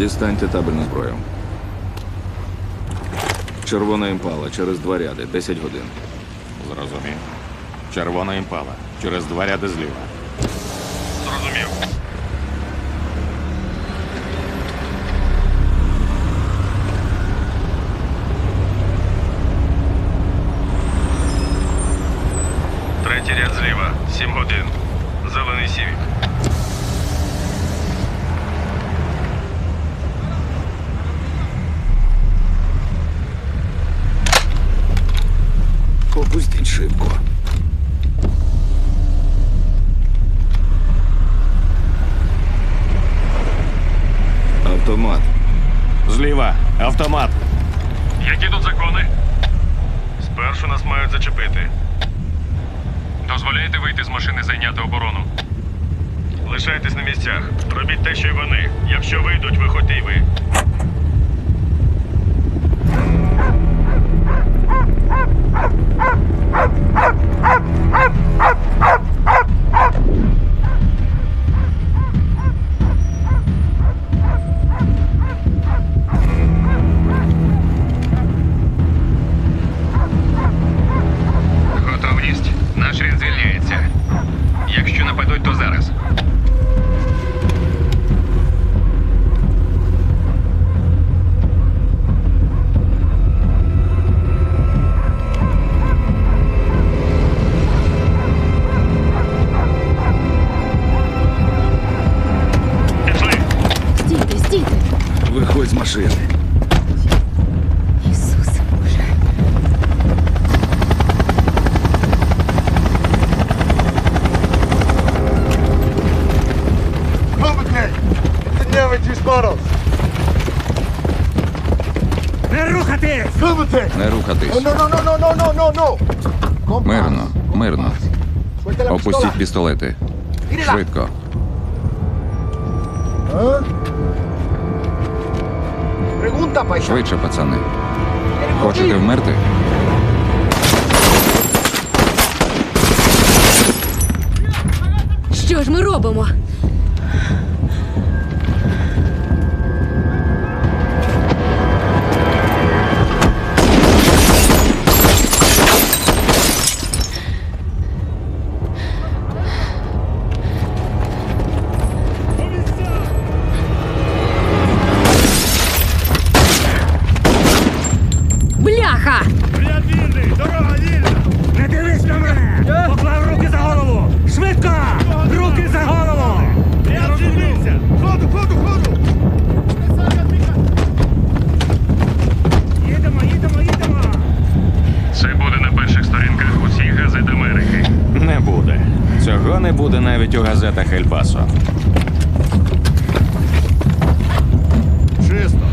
Дістаньте табельну зброю. Червона імпала через два ряди, 10 годин. Зрозумів. Червона імпала. Через два ряди зліва. Зрозумів. Третій ряд зліва. Сім годин. Зелений сівік. Попустіть шибку. Автомат. Зліва. Автомат. Які тут закони? Спершу нас мають зачепити. Дозволяєте вийти з машини зайняти оборону? Лишайтесь на місцях. Робіть те, що й вони. Якщо вийдуть, виходьте й ви. Виходь з машини. Ісусе Боже. Не рухатись! Не рухатись. No, no, no! Мирно, мирно. Опустіть пістолети. Швидко. Швидше, пацани. Хочете вмерти? Що ж ми робимо? Цього не буде навіть у газетах Ельпасо. Чисто.